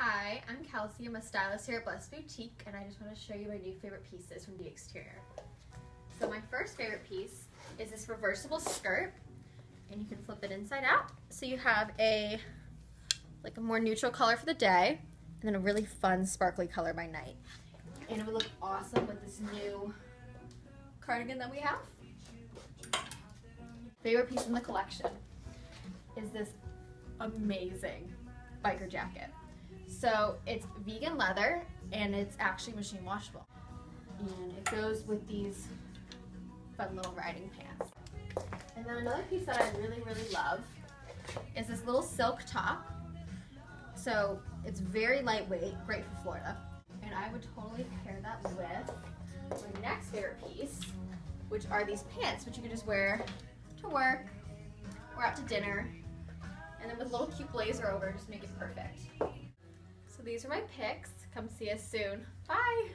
Hi, I'm Kelsey. I'm a stylist here at Blessed Boutique, and I just want to show you my new favorite pieces from the exterior. So my first favorite piece is this reversible skirt, and you can flip it inside out. So you have a like a more neutral color for the day, and then a really fun sparkly color by night. And it would look awesome with this new cardigan that we have. Favorite piece in the collection is this amazing biker jacket. So it's vegan leather and it's actually machine washable. And it goes with these fun little riding pants. And then another piece that I really, really love is this little silk top. So it's very lightweight, great for Florida. And I would totally pair that with my next favorite piece, which are these pants, which you can just wear to work or out to dinner. And then with a little cute blazer over, just make it perfect. These are my picks. Come see us soon. Bye!